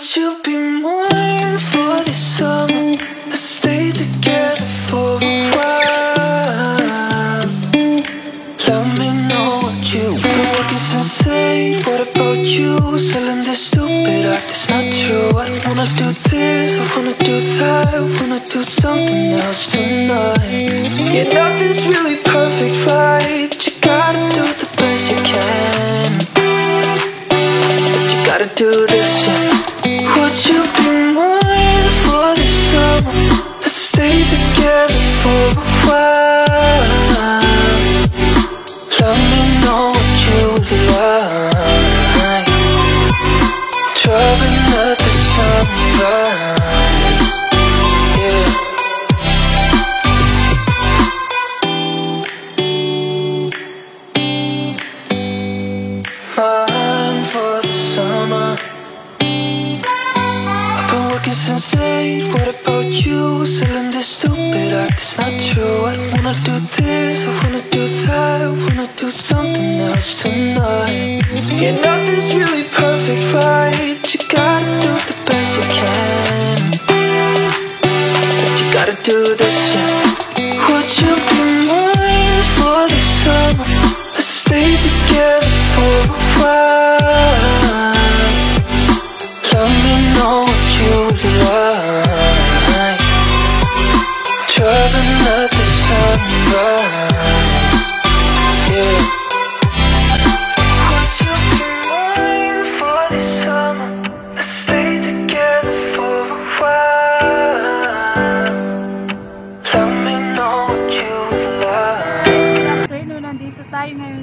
Would you be mine for this summer? Let's stay together for a while. Let me know what you've been working since eight What about you? Selling this stupid act, it's not true. I wanna do this, I wanna do that. I wanna do something else tonight. Yeah, nothing's really it's not true I wanna do this, I wanna do that. I wanna do something else tonight. Yeah, nothing's really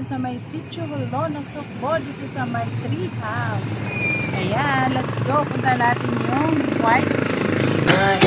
sa may Sitio Holonosok po dito sa may tree house. Ayan, let's go. Punta natin yung White Beach. Ayan.